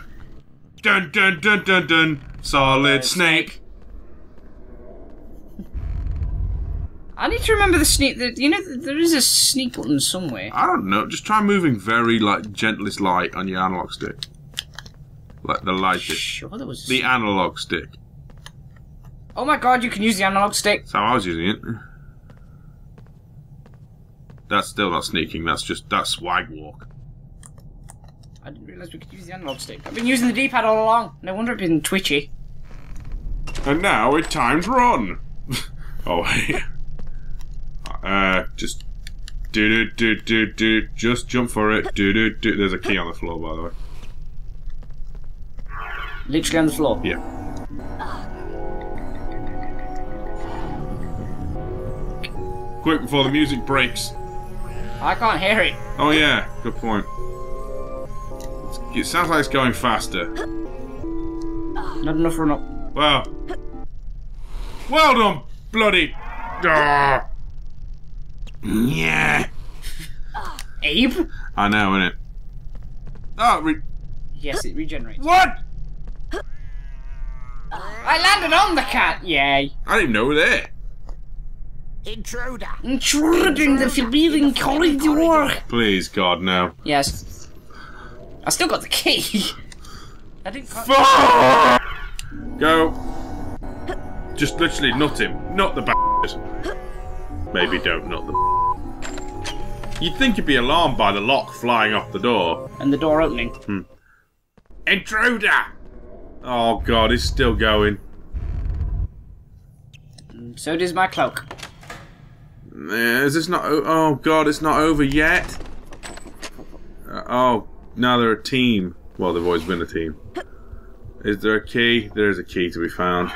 Speaker 1: Dun dun dun dun dun. Solid
Speaker 2: Uh,
Speaker 1: snake.
Speaker 2: I need to remember the sneak. The, you know, there is a sneak button somewhere.
Speaker 1: I don't know. Just try moving very like gentlest light on your analog stick. Like the lightest.
Speaker 2: Sure, there was.
Speaker 1: The analog stick.
Speaker 2: oh my god, you can use the analog stick.
Speaker 1: That's how I was using it. That's still not sneaking. That's just that's swag walk.
Speaker 2: I didn't realise we could use the analog stick. I've been using the D-pad all along. No wonder it's been twitchy.
Speaker 1: And now it time's run. [laughs] oh wait. Uh, just do do do do do. Just jump for it. Do do do. There's a key on the floor, by the way.
Speaker 2: Literally on the floor.
Speaker 1: Yeah. Quick before the music breaks.
Speaker 2: I can't hear it.
Speaker 1: Oh yeah, good point. It sounds like it's going faster.
Speaker 2: Not enough run up.
Speaker 1: Well, well done, bloody. Ah. Yeah.
Speaker 2: Abe?
Speaker 1: I know, innit? Oh, re-
Speaker 2: Yes, it regenerates.
Speaker 1: what?
Speaker 2: I landed on the cat! Yay.
Speaker 1: I didn't even know we were there.
Speaker 9: Intruder!
Speaker 2: Intruding the forbidden corridor!
Speaker 1: Please, God, no.
Speaker 2: Yes. I still got the key. I didn't.
Speaker 1: Fuck! Go. Just literally nut him. Not the bastard. Maybe don't nut the You'd think you'd be alarmed by the lock flying off the door.
Speaker 2: And the door opening. Hmm.
Speaker 1: Intruder! Oh god, it's still going.
Speaker 2: So does my cloak.
Speaker 1: Is this not? Oh god, it's not over yet. Uh, oh, now they're a team. Well, they've always been a team. Is there a key? There is a key to be found.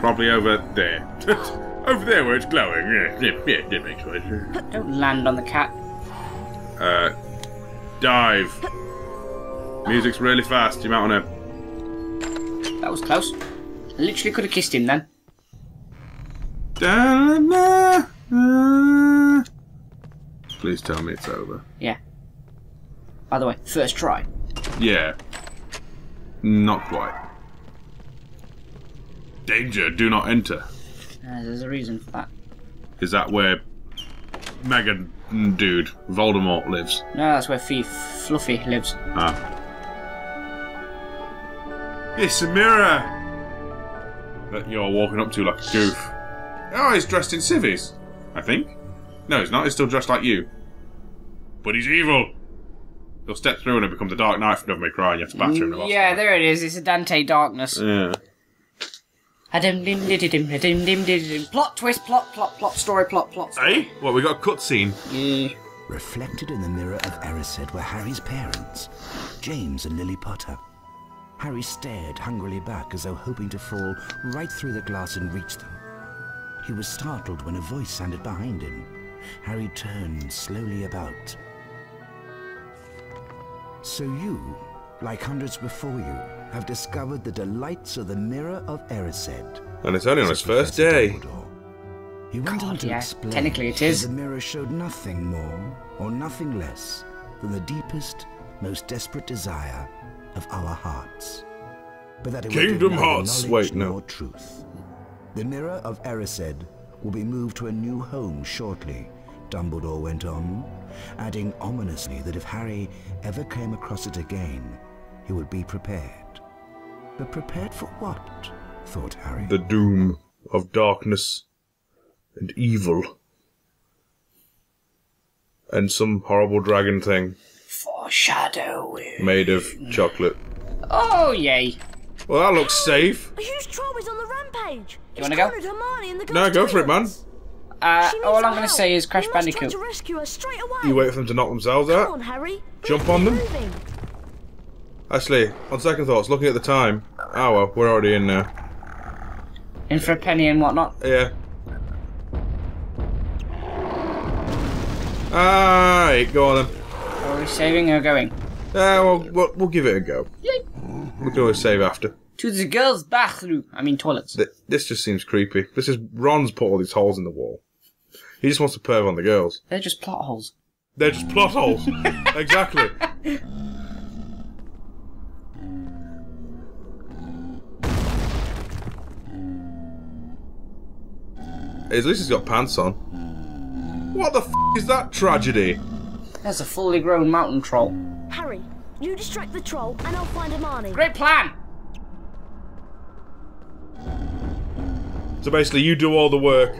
Speaker 1: Probably over there. [laughs] over there where it's glowing. Yeah, yeah, yeah, that makes sense.
Speaker 2: Don't land on the cat.
Speaker 1: Uh, dive. Music's really fast. You might want to.
Speaker 2: That was close. I literally could have kissed him then.
Speaker 1: Please tell me it's over.
Speaker 2: Yeah. By the way, first try.
Speaker 1: Yeah. Not quite. Danger, do not enter.
Speaker 2: Uh, there's a reason for that.
Speaker 1: Is that where Mega Dude, Voldemort, lives?
Speaker 2: No, that's where Fee Fluffy lives.
Speaker 1: Ah. It's a mirror! That you're walking up to like a goof. Oh, he's dressed in civvies. I think. No, he's not. He's still dressed like you. But he's evil! He'll step through and it becomes a Dark Knight from Devil May Cry and you have to batter him.
Speaker 2: Yeah, there it is. It's a Dante Darkness.
Speaker 1: Yeah.
Speaker 2: Plot twist, plot, plot, plot, story, plot, plot. story. Eh?
Speaker 1: Hey? What, we got a cutscene?
Speaker 2: Yeah.
Speaker 9: Reflected in the mirror of Erised were Harry's parents, James and Lily Potter. Harry stared hungrily back as though hoping to fall right through the glass and reach them. He was startled when a voice sounded behind him. Harry turned slowly about. So you, like hundreds before you, have discovered the delights of the mirror of Erised.
Speaker 1: And it's only on his first day.
Speaker 9: Dumbledore. He went on to
Speaker 2: yeah,
Speaker 9: explain
Speaker 2: technically it
Speaker 9: that
Speaker 2: is.
Speaker 9: The mirror showed nothing more or nothing less than the deepest, most desperate desire of our hearts. But that it would give
Speaker 1: Kingdom Hearts.
Speaker 9: knowledge
Speaker 1: Wait, no.
Speaker 9: nor truth. The mirror of Erised will be moved to a new home shortly, Dumbledore went on, adding ominously that if Harry ever came across it again, he would be prepared. But prepared for what? thought Harry.
Speaker 1: The doom of darkness and evil. And some horrible dragon thing
Speaker 2: Foreshadowing.
Speaker 1: made of chocolate.
Speaker 2: Oh, yay.
Speaker 1: Well, that looks safe.
Speaker 4: A huge troll is on the rampage.
Speaker 2: You wanna go?
Speaker 4: Hermione
Speaker 1: No, go for it, man.
Speaker 2: Uh, all I'm going to say is Crash
Speaker 4: We must try
Speaker 2: Bandicoot.
Speaker 4: to rescue her straight away.
Speaker 1: You wait for them to knock themselves
Speaker 4: Come
Speaker 1: out.
Speaker 4: on, Harry.
Speaker 1: Jump on them.
Speaker 4: Moving.
Speaker 1: Actually, on second thoughts, looking at the time. Oh well, we're already in now.
Speaker 2: In for a penny and whatnot.
Speaker 1: Yeah. Alright, go on then.
Speaker 2: Are we saving or going?
Speaker 1: Uh, well, we'll, we'll give it a go. We can always save after.
Speaker 2: To the girls' bathroom. I mean toilets.
Speaker 1: Th- This just seems creepy. This is Ron's put all these holes in the wall. He just wants to perv on the girls.
Speaker 2: They're just plot holes.
Speaker 1: They're just plot holes. [laughs] exactly. At least he's got pants on. What the f is that tragedy?
Speaker 2: There's a fully grown mountain troll.
Speaker 4: Harry, you distract the troll and I'll find Hermione.
Speaker 2: Great plan!
Speaker 1: So basically, you do all the work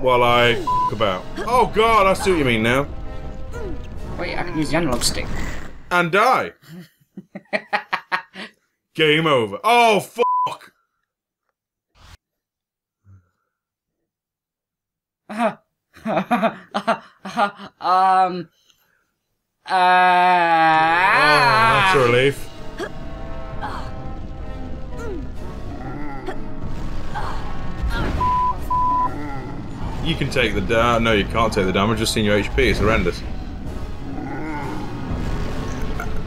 Speaker 1: while I f about. Oh god, I see what you mean now.
Speaker 2: Wait, I can use the analog stick.
Speaker 1: And die. [laughs] Game over. Oh fuck!
Speaker 2: Um. Uh,
Speaker 1: Oh, that's a relief. You can take the damage. No, you can't take the damage. Just seen your HP. It's horrendous.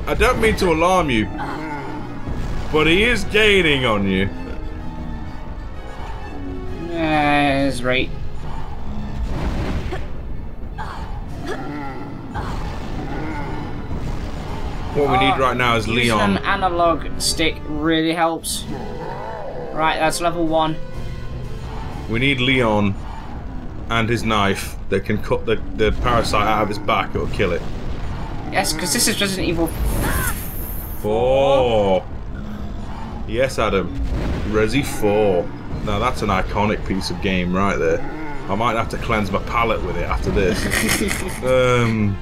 Speaker 1: I don't mean to alarm you, but he is gaining on you.
Speaker 2: Yeah, is right.
Speaker 1: What we need right now is
Speaker 2: Using
Speaker 1: Leon.
Speaker 2: an analog stick really helps. Right, that's level one.
Speaker 1: We need Leon and his knife that can cut the, the parasite out of his back. It'll kill it.
Speaker 2: Yes, because this is Resident Evil.
Speaker 1: Four. Yes, Adam. Resi 4. Now that's an iconic piece of game right there. I might have to cleanse my palate with it after this. [laughs] um,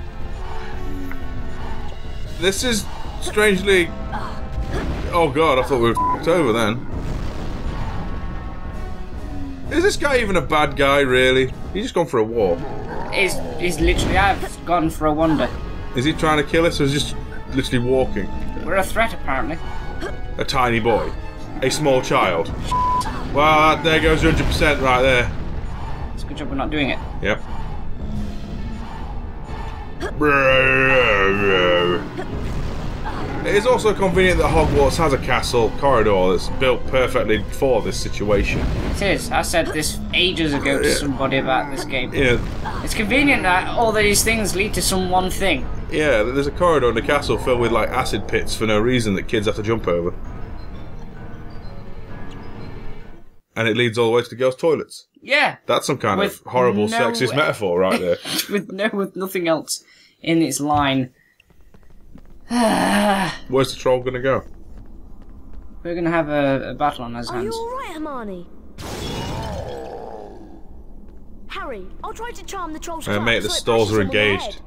Speaker 1: this is strangely. Oh god, I thought we were f***ed over then. Is this guy even a bad guy, really? He's just gone for a walk.
Speaker 2: He's, is literally I've gone for a wander.
Speaker 1: Is he trying to kill us or is he just literally walking?
Speaker 2: We're a threat apparently.
Speaker 1: A tiny boy. A small child. Well, there goes 100% right there.
Speaker 2: It's a good job we're not doing it.
Speaker 1: Yep. It is also convenient that Hogwarts has a castle corridor that's built perfectly for this situation.
Speaker 2: It is. I said this ages ago to somebody about this game.
Speaker 1: Yeah,
Speaker 2: It's convenient that all these things lead to some one thing.
Speaker 1: yeah. There's a corridor in the castle filled with like acid pits for no reason that kids have to jump over, and it leads all the way to the girls' toilets.
Speaker 2: Yeah,
Speaker 1: That's some kind
Speaker 2: With
Speaker 1: of horrible
Speaker 2: no-
Speaker 1: sexist metaphor right there. [laughs]
Speaker 2: with no with nothing else in its line. [sighs]
Speaker 1: Where's the troll gonna go?
Speaker 2: We're gonna have a, a battle on our
Speaker 4: Are you
Speaker 2: hands.
Speaker 4: alright, Hermione? Harry, I'll try to charm the trolls.
Speaker 1: Uh, mate, the
Speaker 4: so
Speaker 1: stalls are
Speaker 4: him on the
Speaker 1: engaged.
Speaker 4: head.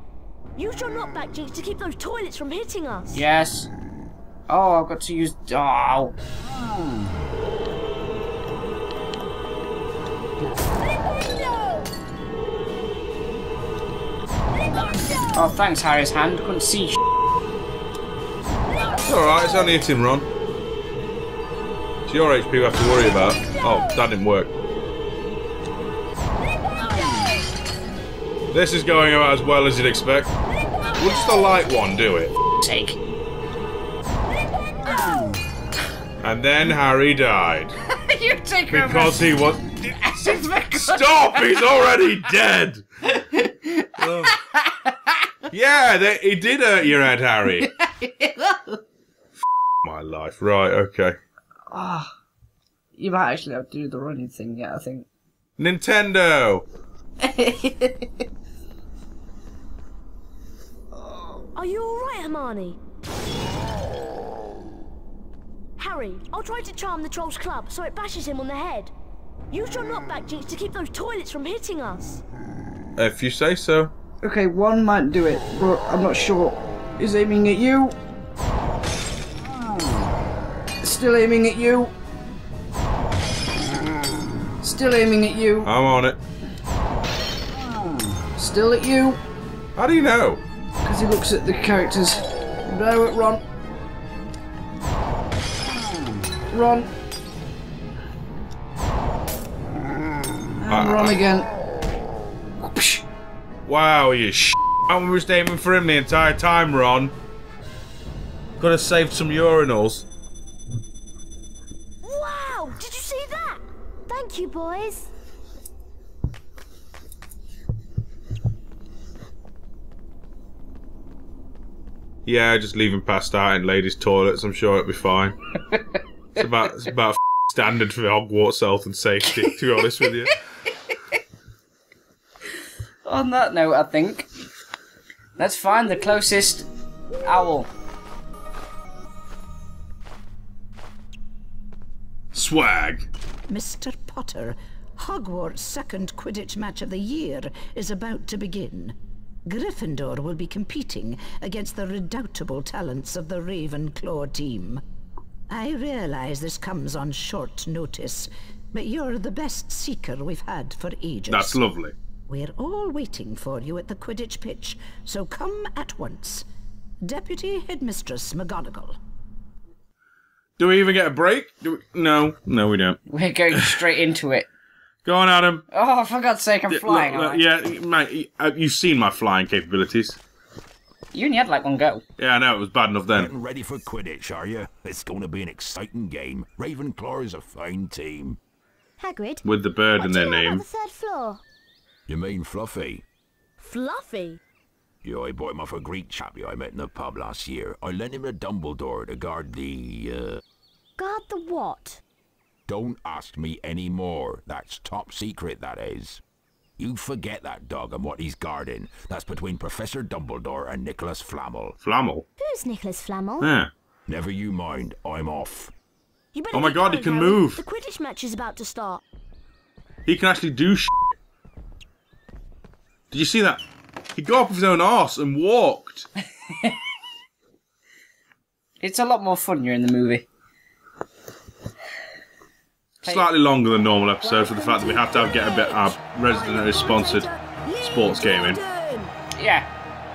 Speaker 4: Use your knockback jinx to keep those toilets from hitting us.
Speaker 2: Yes. Oh, I've got to use. Oh. Oh, thanks, Harry's hand. Couldn't see.
Speaker 1: It's alright, it's only hitting Ron. It's your HP we have to worry about. Oh, that didn't work. This is going about as well as you'd expect. Would just the light one do it?
Speaker 2: Take.
Speaker 1: And then Harry died. [laughs]
Speaker 2: you take her.
Speaker 1: Because he was. [laughs] Stop! He's already dead! [laughs] Oh. Yeah, they, he did hurt your head, Harry. [laughs] My life. Right, okay.
Speaker 2: Ah, you might actually have to do the running thing. Yeah, I think.
Speaker 1: Nintendo! [laughs]
Speaker 4: Are you alright, Hermione? Harry, I'll try to charm the troll's club so it bashes him on the head. Use your knockback jinx to keep those toilets from hitting us.
Speaker 1: If you say so.
Speaker 2: Okay, one might do it, but I'm not sure. Is aiming at you. Still aiming at you. Still aiming at you.
Speaker 1: I'm on it.
Speaker 2: Still at you.
Speaker 1: How do you know?
Speaker 2: Because he looks at the characters. No, run. Run. And uh, run again. Whoosh.
Speaker 1: Wow, you sh. And we were just aiming for him the entire time, Ron. Could have saved some urinals.
Speaker 7: Wow! Did you see that? Thank you, boys.
Speaker 1: Yeah, just leave him passed out in ladies' toilets. I'm sure it'll be fine. [laughs] it's about it's about standard for Hogwarts health and safety. To be honest with you.
Speaker 2: On that note, I think let's find the closest owl.
Speaker 1: Swag.
Speaker 6: Mr. Potter, Hogwarts' second Quidditch match of the year is about to begin. Gryffindor will be competing against the redoubtable talents of the Ravenclaw team. I realize this comes on short notice, but you're the best seeker we've had for ages.
Speaker 1: That's lovely.
Speaker 6: We're all waiting for you at the Quidditch pitch, so come at once. Deputy Headmistress McGonagall.
Speaker 1: Do we even get a break? Do we... No, no, we don't.
Speaker 2: We're going straight into it. [laughs]
Speaker 1: Go on, Adam.
Speaker 2: Oh, for God's sake, I'm flying.
Speaker 1: Look, look, yeah, mate, uh, you've seen my flying capabilities.
Speaker 2: You only had like one go.
Speaker 1: Yeah, I know it was bad enough then.
Speaker 10: Getting ready for Quidditch, are you? It's going to be an exciting game. Ravenclaw is a fine team.
Speaker 7: Hagrid.
Speaker 1: With the bird
Speaker 7: what
Speaker 1: in
Speaker 7: do
Speaker 1: their
Speaker 7: you know about
Speaker 1: name.
Speaker 7: the third floor?
Speaker 10: You mean Fluffy?
Speaker 4: Fluffy.
Speaker 10: Yeah, I bought him off a Greek chappie I met in the pub last year. I lent him a Dumbledore to guard the, uh...
Speaker 7: Guard the what?
Speaker 10: Don't ask me any more. That's top secret, that is. You forget that dog and what he's guarding. That's between Professor Dumbledore and Nicholas Flamel.
Speaker 1: Flamel?
Speaker 7: Who's Nicholas Flamel?
Speaker 1: Yeah.
Speaker 10: Never you mind, I'm off.
Speaker 4: You better
Speaker 1: Oh my
Speaker 4: get
Speaker 1: God, he can
Speaker 4: Harry.
Speaker 1: move.
Speaker 4: The Quidditch match is about to start.
Speaker 1: He can actually do sh. Did you see that? He got up with his own arse and walked. [laughs]
Speaker 2: It's a lot more funnier in the movie.
Speaker 1: Slightly longer than normal episode for the fact that we have to have get a bit our resident sponsored sports gaming.
Speaker 2: Yeah.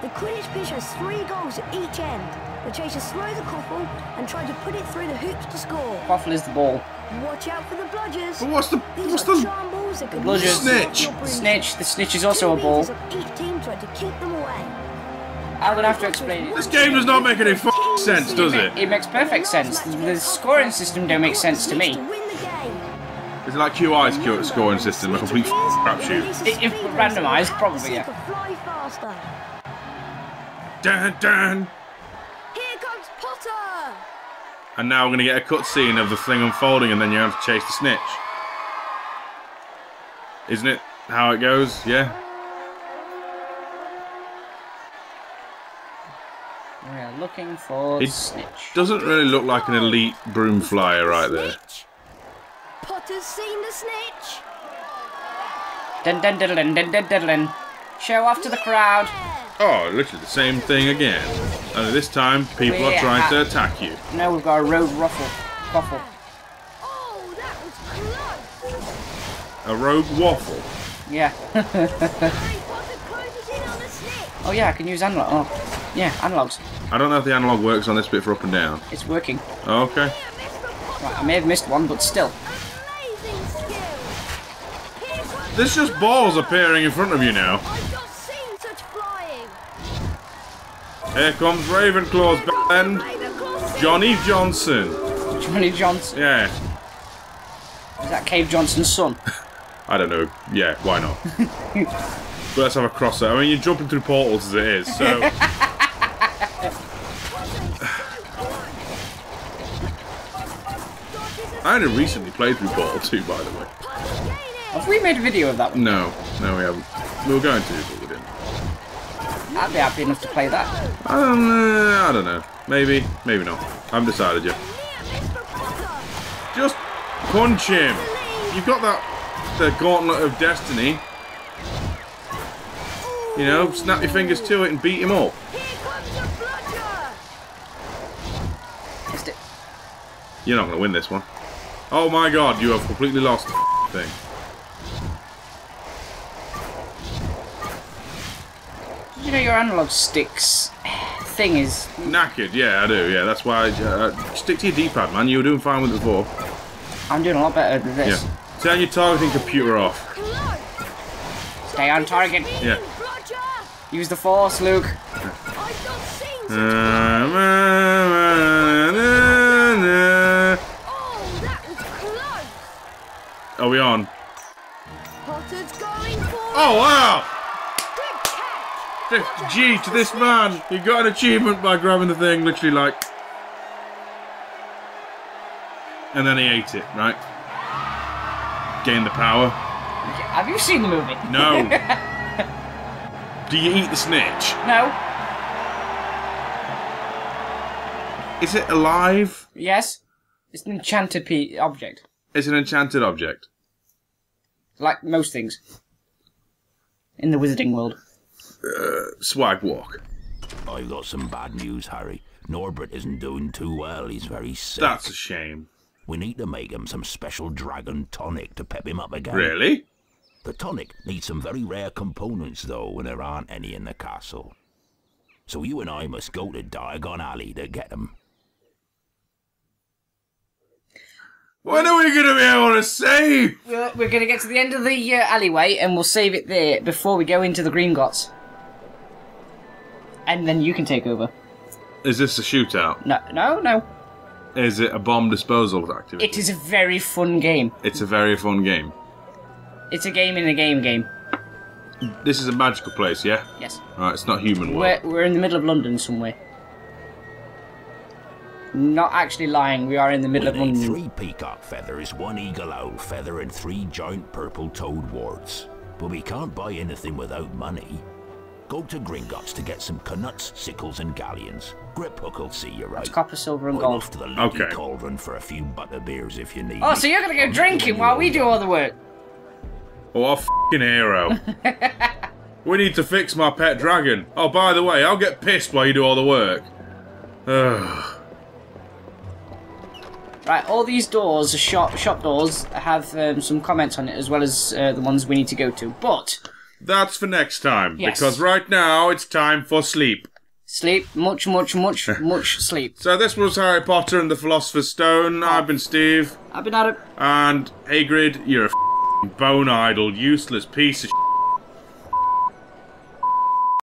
Speaker 4: The Quidditch pitch has three goals at each end. The chasers throw the quaffle and try to put it through the hoops to score.
Speaker 2: Quaffle is the ball.
Speaker 4: Watch out for the bludgers.
Speaker 1: But what's the
Speaker 4: These
Speaker 1: what's
Speaker 4: are
Speaker 1: the
Speaker 4: charm balls that can
Speaker 2: bludgers.
Speaker 1: Snitch.
Speaker 4: your.
Speaker 2: Snitch. The snitch is also a ball.
Speaker 4: leaders of each team to keep them away.
Speaker 2: I'm gonna have to explain it.
Speaker 1: This game does not make any f- sense, does it?
Speaker 2: It makes perfect sense. The, the scoring system don't make sense to me.
Speaker 4: To win the game.
Speaker 1: Is it like QI's scoring system, a complete f- crapshoot?
Speaker 2: If- if randomised, probably, yeah.
Speaker 4: Fly faster.
Speaker 1: And now we're gonna get a cutscene of the thing unfolding, and then you have to chase the snitch. Isn't it how it goes? Yeah.
Speaker 2: We're looking for
Speaker 1: It
Speaker 2: snitch.
Speaker 1: doesn't really look like an elite broom flyer right there.
Speaker 4: Potter's seen the snitch.
Speaker 2: Dun dun dun dun dun dun dun dun. Show off to the crowd.
Speaker 1: Oh, literally the same thing again. Only this time, people are trying to attack you.
Speaker 2: Now we've got a road ruffle. Ruffle.
Speaker 4: Oh, that was close.
Speaker 1: A rogue waffle.
Speaker 2: Yeah.
Speaker 4: Harry Potter closes in on the snitch.
Speaker 2: oh yeah, I can use analog. Oh, yeah, analogs.
Speaker 1: I don't know if the analog works on this bit for up and down.
Speaker 2: It's working.
Speaker 1: Okay.
Speaker 4: Here, Mr. Potter.
Speaker 2: Right, I may have missed one, but still.
Speaker 4: Amazing skill. Here comes
Speaker 1: There's just balls appearing in front of you now. Here comes Ravenclaw's band, Johnny Johnson.
Speaker 2: Johnny Johnson.
Speaker 1: Yeah.
Speaker 2: Is that Cave Johnson's son? [laughs]
Speaker 1: I don't know. Yeah, why not? [laughs] but let's have a crossover. I mean, you're jumping through portals as it is, so. [laughs] I only recently played through Portal 2, by the way.
Speaker 2: Have we made a video of that one?
Speaker 1: No, no, we haven't. We were going to, but we.
Speaker 2: I'd be happy enough to play that.
Speaker 1: I don't know. I don't know. Maybe, maybe not. I haven't decided yet. Just punch him. You've got that the gauntlet of destiny. You know, snap your fingers to it and beat him up.
Speaker 4: Here comes the bludger.
Speaker 2: Missed it.
Speaker 1: You're not going to win this one. Oh my god, you have completely lost the thing.
Speaker 2: You know your analog sticks thing is
Speaker 1: Knackered, yeah, I do. Yeah, that's why. I, uh, stick to your D-pad, man. You were doing fine with it before.
Speaker 2: I'm doing a lot better than this.
Speaker 1: Yeah. Turn your targeting computer off.
Speaker 2: Stay on target.
Speaker 1: Yeah.
Speaker 2: Use the force, Luke.
Speaker 4: I've not seen such Oh, that was close.
Speaker 1: Are we on?
Speaker 4: Potter's going for
Speaker 1: Oh wow! G to this man! He got an achievement by grabbing the thing, literally like. And then he ate it, right? Gained the power.
Speaker 2: Have you seen the movie?
Speaker 1: No. [laughs] Do you eat the snitch?
Speaker 2: No.
Speaker 1: Is it alive?
Speaker 2: Yes. It's an enchanted pe- object,
Speaker 1: It's an enchanted object.
Speaker 2: like most things in the wizarding world.
Speaker 1: Swag walk.
Speaker 10: I've got some bad news, Harry. Norbert isn't doing too well. He's very sick.
Speaker 1: That's a shame.
Speaker 10: We need to make him some special dragon tonic to pep him up again.
Speaker 1: Really?
Speaker 10: The tonic needs some very rare components, though, and there aren't any in the castle. So you and I must go to Diagon Alley to get them.
Speaker 1: When are we going to be able to save?
Speaker 2: We're, we're going to get to the end of the uh, alleyway and we'll save it there before we go into the Gringotts. And then you can take over.
Speaker 1: Is this a shootout?
Speaker 2: No, no, no.
Speaker 1: Is it a bomb disposal activity?
Speaker 2: It is a very fun game.
Speaker 1: It's a very fun game.
Speaker 2: It's a game in a game game.
Speaker 1: This is a magical place, yeah?
Speaker 2: Yes.
Speaker 1: Alright, it's not human world.
Speaker 2: We're, we're in the middle of London somewhere. Not actually lying, we are in the middle
Speaker 10: We
Speaker 2: of London.
Speaker 10: three peacock feathers, one eagle owl feather, and three giant purple toad warts. But we can't buy anything without money. Go to Gringotts to get some knuts, sickles, and galleons. Griphook will see you right.
Speaker 2: Copper, silver, and
Speaker 10: I'm
Speaker 2: gold.
Speaker 10: off to the Leaky
Speaker 1: Okay.
Speaker 10: Cauldron for a few butter beers if you need.
Speaker 2: Oh,
Speaker 10: me.
Speaker 2: so you're gonna go
Speaker 10: I'm
Speaker 2: drinking while we do all the work?
Speaker 1: Oh, a fucking hero. we need to fix my pet dragon. Oh, by the way, I'll get pissed while you do all the work. Ugh. [sighs]
Speaker 2: Right, all these doors, shop shop doors, have um, some comments on it as well as uh, the ones we need to go to. But
Speaker 1: That's for next time.
Speaker 2: Yes.
Speaker 1: Because right now it's time for sleep.
Speaker 2: sleep, much, much, much, [laughs] much sleep.
Speaker 1: So this was Harry Potter and the Philosopher's Stone. Oh. I've been Steve.
Speaker 2: I've been at it.
Speaker 1: And Hagrid, you're a bone idle, useless piece of